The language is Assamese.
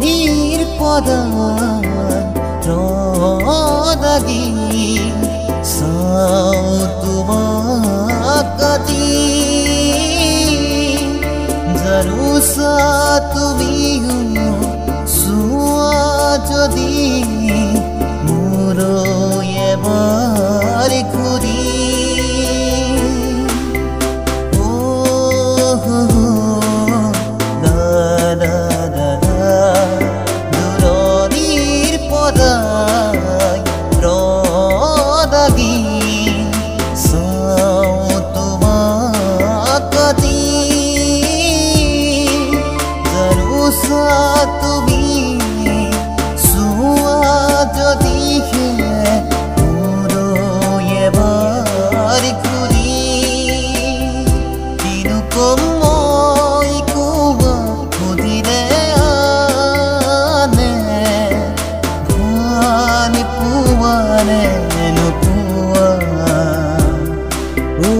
নদীর পদি সুমি জরু সুমি হুম তুমি